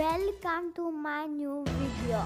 Welcome to my new video.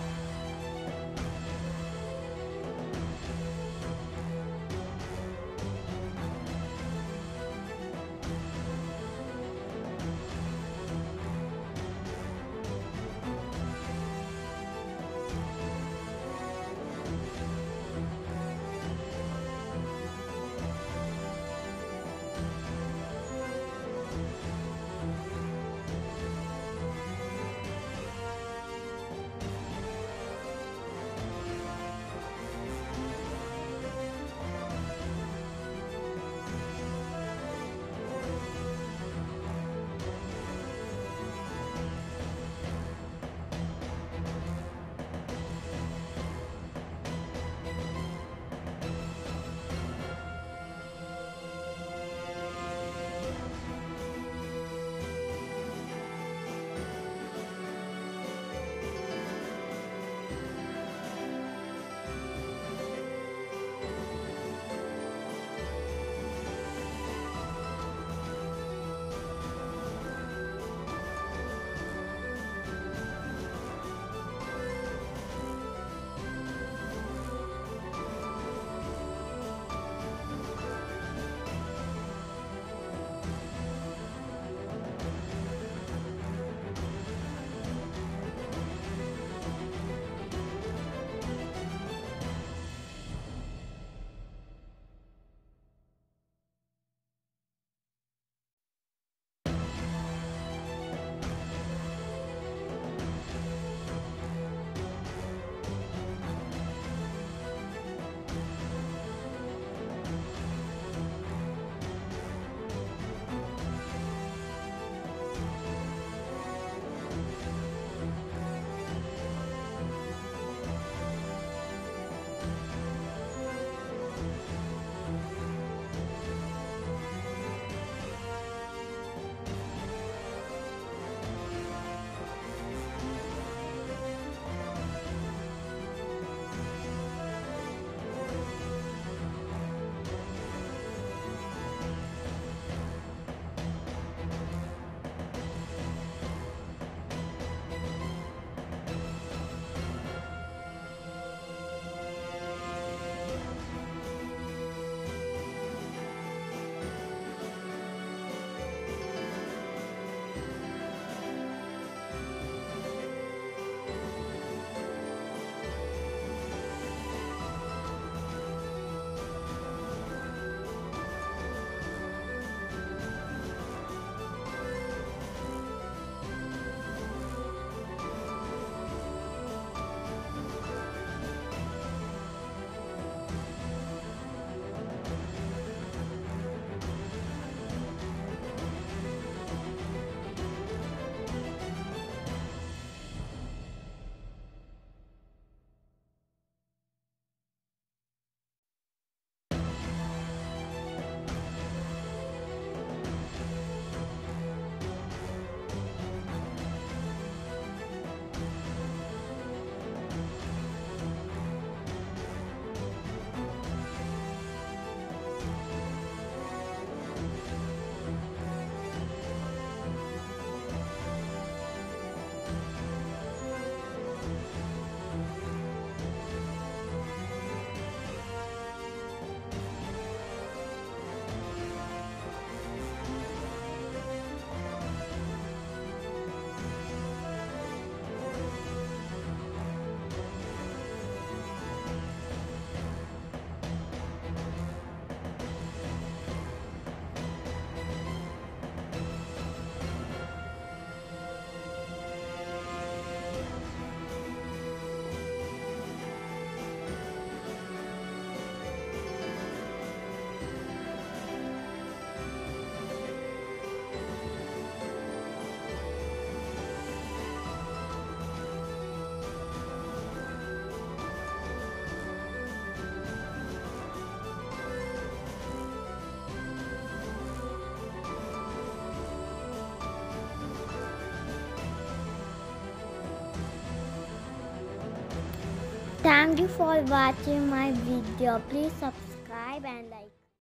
Thank you for watching my video. Please subscribe and like.